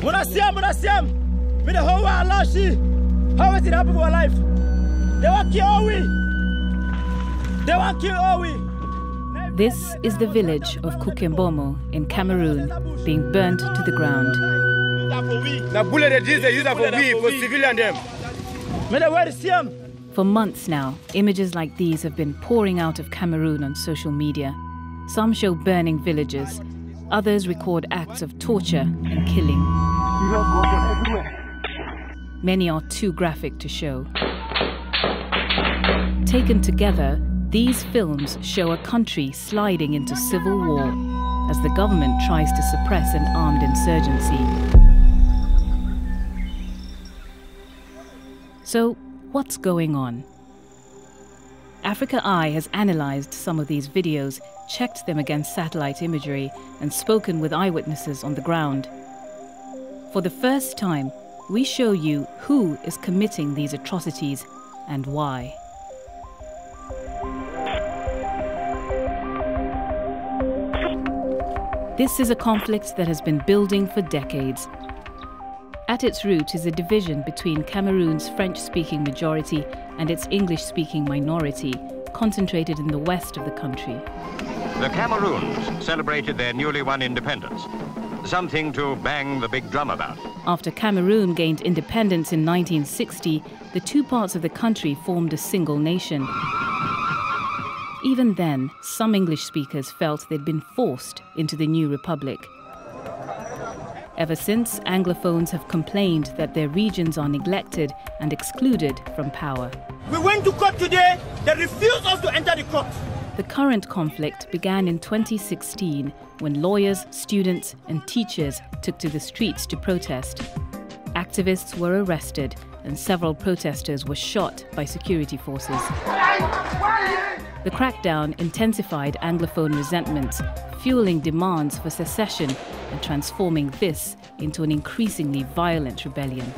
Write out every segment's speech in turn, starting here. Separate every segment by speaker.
Speaker 1: Munasiam, Munasiam. Me the whole world lost she. How is it happen for our life? They want kill we. They want kill we.
Speaker 2: This is the village of Kukembomo in Cameroon being burnt to the ground.
Speaker 1: The bullet that is they use for we, for civilian them. Me the word Siam.
Speaker 2: For months now, images like these have been pouring out of Cameroon on social media. Some show burning villages, others record acts of torture and killing. Many are too graphic to show. Taken together, these films show a country sliding into civil war as the government tries to suppress an armed insurgency. So, what's going on? Africa Eye has analyzed some of these videos, checked them against satellite imagery, and spoken with eyewitnesses on the ground. For the first time, we show you who is committing these atrocities and why. This is a conflict that has been building for decades. At its root is a division between Cameroon's French speaking majority and its English speaking minority, concentrated in the west of the country.
Speaker 3: The Cameroons celebrated their newly won independence, something to bang the big drum about.
Speaker 2: After Cameroon gained independence in 1960, the two parts of the country formed a single nation. Even then, some English speakers felt they'd been forced into the new republic. Ever since, Anglophones have complained that their regions are neglected and excluded from power.
Speaker 1: We went to court today. They refused us to enter the court.
Speaker 2: The current conflict began in 2016 when lawyers, students, and teachers took to the streets to protest. Activists were arrested and several protesters were shot by security forces. The crackdown intensified Anglophone resentment, fueling demands for secession and transforming this into an increasingly violent rebellion.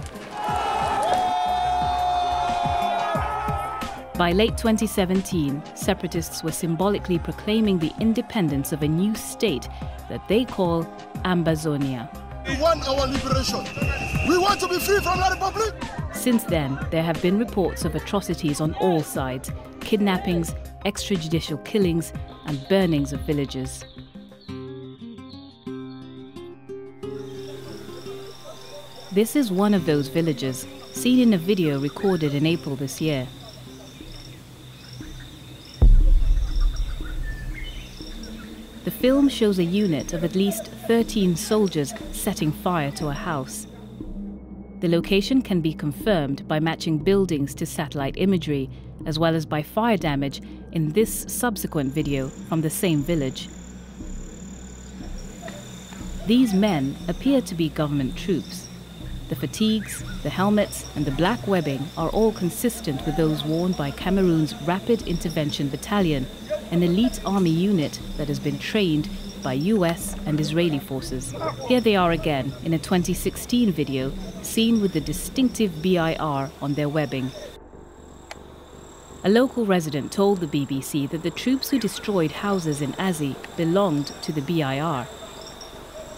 Speaker 2: By late 2017, separatists were symbolically proclaiming the independence of a new state that they call Ambazonia.
Speaker 4: We want our liberation. We want to be free from the republic.
Speaker 2: Since then, there have been reports of atrocities on all sides kidnappings, extrajudicial killings, and burnings of villages. This is one of those villages, seen in a video recorded in April this year. The film shows a unit of at least 13 soldiers setting fire to a house. The location can be confirmed by matching buildings to satellite imagery, as well as by fire damage in this subsequent video from the same village. These men appear to be government troops. The fatigues, the helmets, and the black webbing are all consistent with those worn by Cameroon's Rapid Intervention Battalion, an elite army unit that has been trained by US and Israeli forces. Here they are again in a 2016 video, seen with the distinctive BIR on their webbing. A local resident told the BBC that the troops who destroyed houses in Azi belonged to the BIR.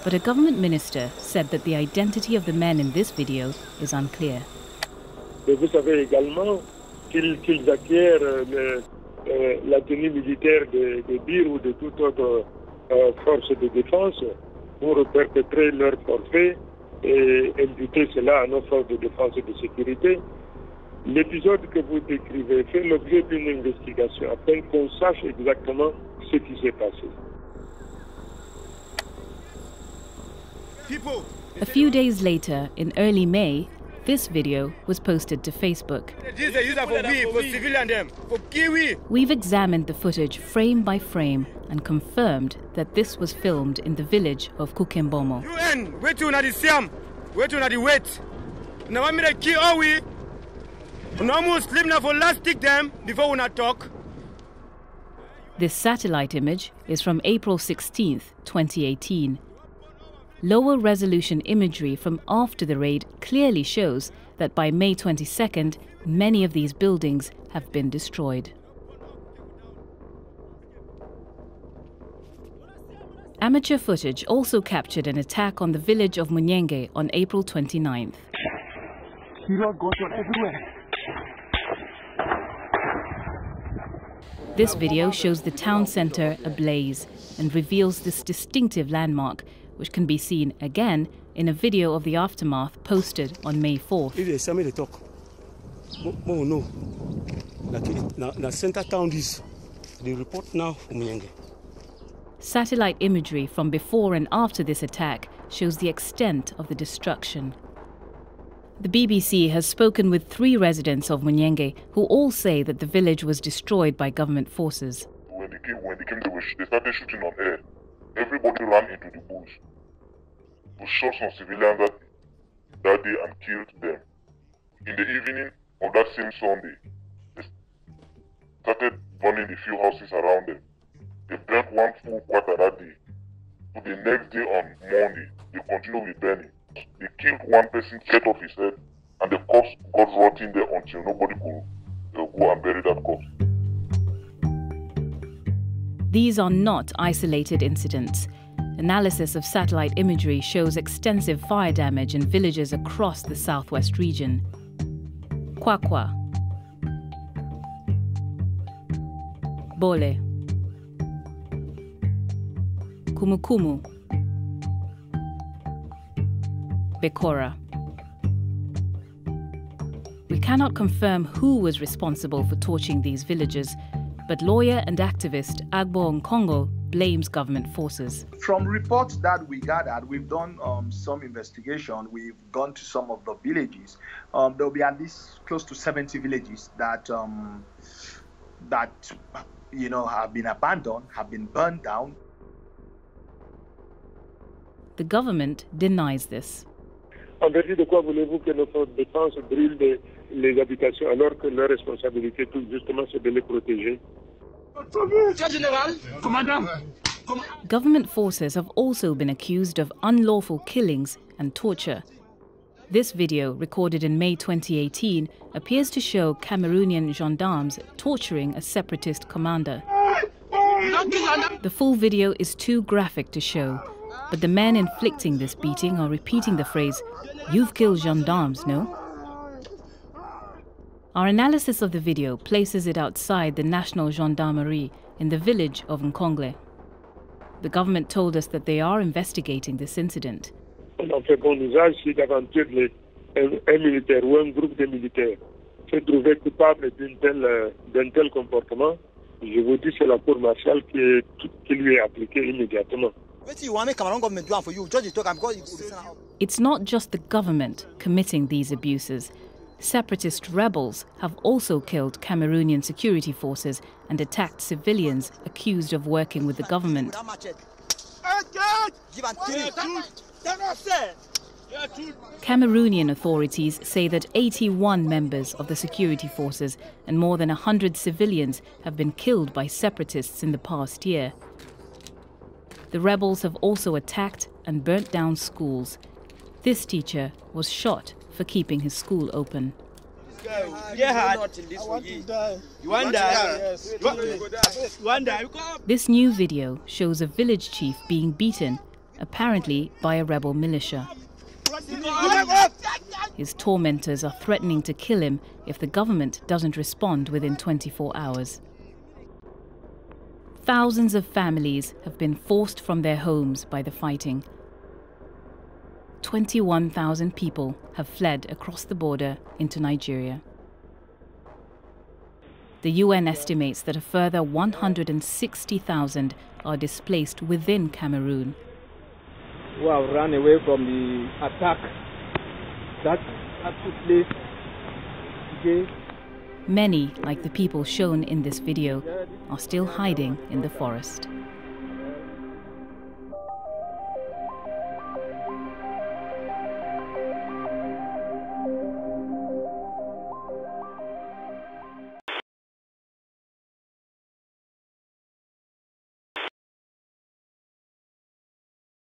Speaker 2: But a government minister said that the identity of the men in this video is unclear.
Speaker 5: Qu'ils acquièrent le, euh, euh la tenue militaire de, BIR ou de toute autre euh, force de défense pour perpétrer leur forfait et imputer cela à nos forces de défense et de sécurité. L'épisode que vous décrivez fait l'objet d'une investigation afin qu'on sache exactement ce qui s'est passé.
Speaker 2: A few days later, in early May, this video was posted to Facebook.
Speaker 1: This they use for we, for civilian them, for Kiwi.
Speaker 2: We've examined the footage frame by frame and confirmed that this was filmed in the village of Kukembomo.
Speaker 1: UN, wait till the Siam, wait till the wait. Now want me to kill we. No Muslim na for last stick them before we not talk.
Speaker 2: This satellite image is from April 16th, 2018. Lower resolution imagery from after the raid clearly shows that by May 22nd, many of these buildings have been destroyed. Amateur footage also captured an attack on the village of Munyenge on April 29th. This video shows the town centre ablaze and reveals this distinctive landmark, which can be seen again in a video of the aftermath posted on May 4th.
Speaker 6: If they send me the talk, oh no, like na center town is the report now Munyenge.
Speaker 2: Satellite imagery from before and after this attack shows the extent of the destruction. The BBC has spoken with three residents of Munyenge who all say that the village was destroyed by government forces.
Speaker 7: When they came, when they came, they, were, they started shooting on air. Everybody ran into the bush to shot some civilians that, that day and killed them. In the evening of that same Sunday, they started burning the few houses around them. They burnt one full quarter that day. So the next day on Monday, they continued with burning. They killed one person, cut off his head, and the corpse got rotting there until nobody could uh, go and bury that corpse.
Speaker 2: These are not isolated incidents. Analysis of satellite imagery shows extensive fire damage in villages across the southwest region. Kwakwa, Bole, Kumukumu, Bekora. We cannot confirm who was responsible for torching these villages, but lawyer and activist Agbor Nkongho blames government forces.
Speaker 8: From reports that we gathered, we've done um, some investigation. We've gone to some of the villages. Um, there will be at least close to 70 villages that um, that you know have been abandoned, have been burned down.
Speaker 2: The government denies this.
Speaker 5: En vertu de quoi voulez-vous que notre défense brûle des, les habitations alors que leur responsabilité, tout justement, c'est de les protéger
Speaker 2: Government forces have also been accused of unlawful killings and torture. This video, recorded in May 2018, appears to show Cameroonian gendarmes torturing a separatist commander. The full video is too graphic to show, but the men inflicting this beating are repeating the phrase, You've killed gendarmes, no? Our analysis of the video places it outside the National Gendarmerie in the village of Nkongle. The government told us that they are investigating this incident.
Speaker 5: On fait bon usage si d'aventure un, militaire ou un groupe de militaires se trouvait coupable d'un tel, euh, tel comportement, je vous dis c'est la cour martiale qui, qui lui est appliquée immédiatement.
Speaker 2: It's not just the government committing these abuses. Separatist rebels have also killed Cameroonian security forces and attacked civilians accused of working with the government. Cameroonian authorities say that 81 members of the security forces and more than 100 civilians have been killed by separatists in the past year. The rebels have also attacked and burnt down schools. This teacher was shot for keeping his school open. This new video shows a village chief being beaten, apparently by a rebel militia. His tormentors are threatening to kill him if the government doesn't respond within 24 hours. Thousands of families have been forced from their homes by the fighting. 21,000 people have fled across the border into Nigeria. The UN estimates that a further 160,000 are displaced within Cameroon.
Speaker 9: Who have run away from the attack that, took place today.
Speaker 2: Many, like the people shown in this video, are still hiding in the forest.